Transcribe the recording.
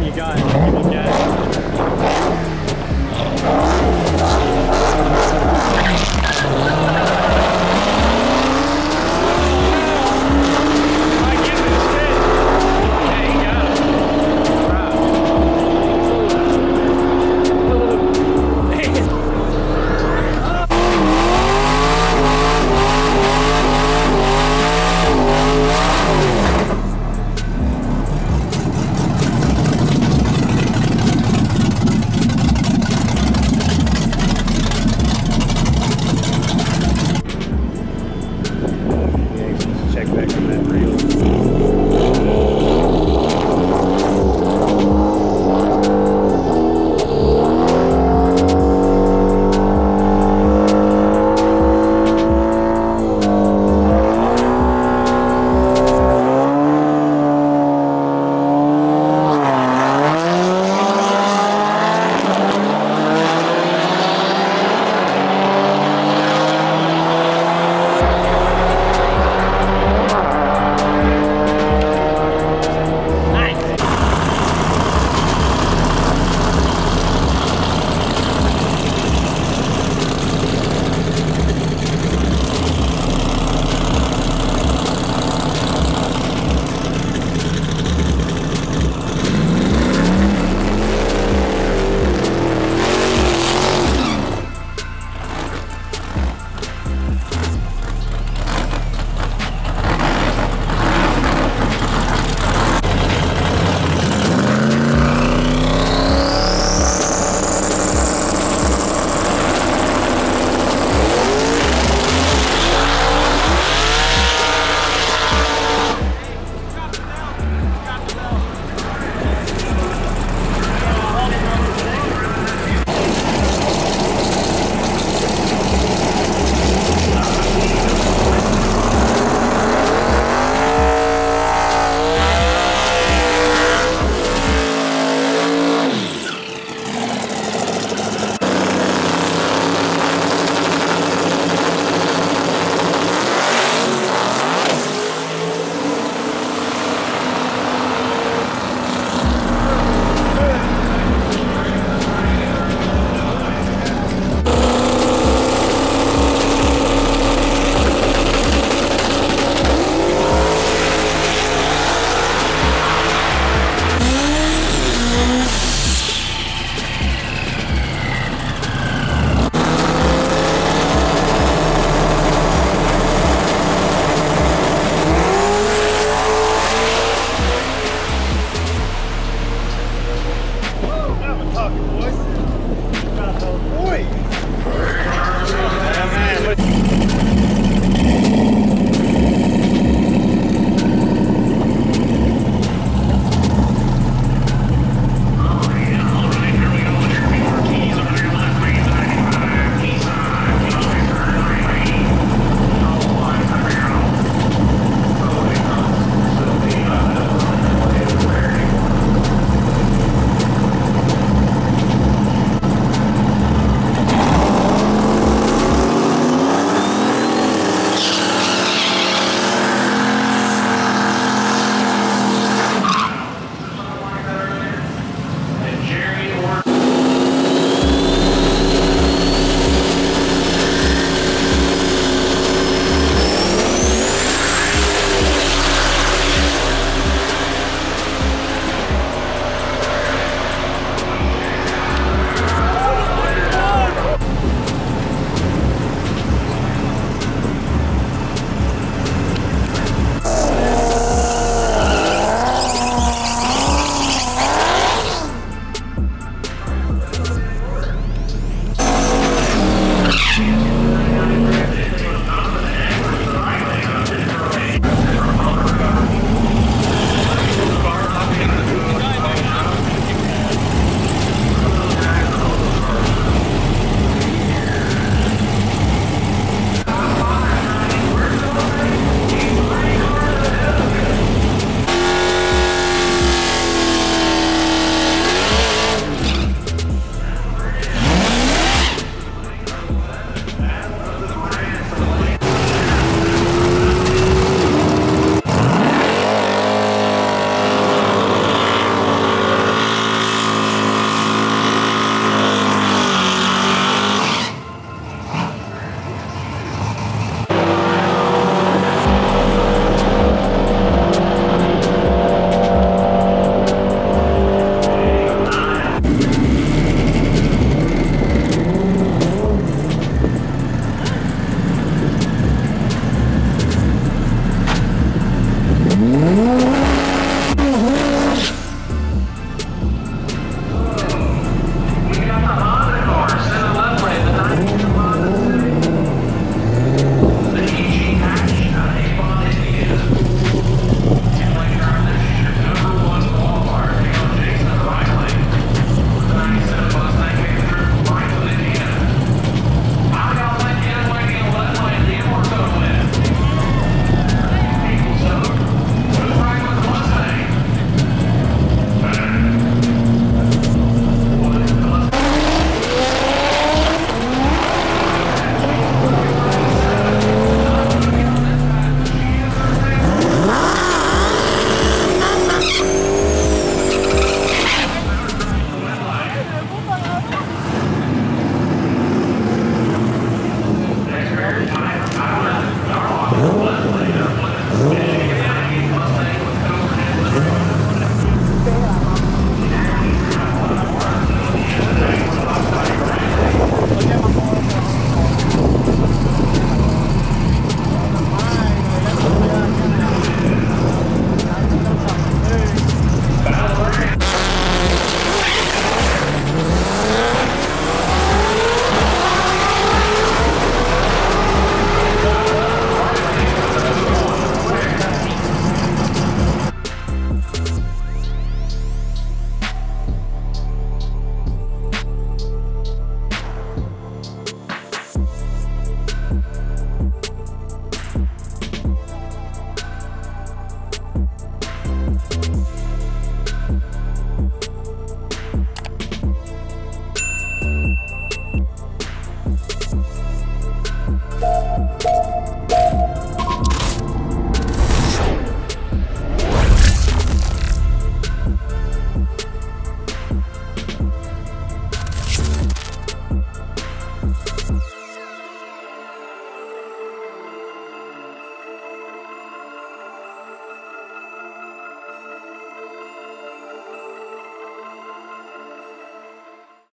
one you got? People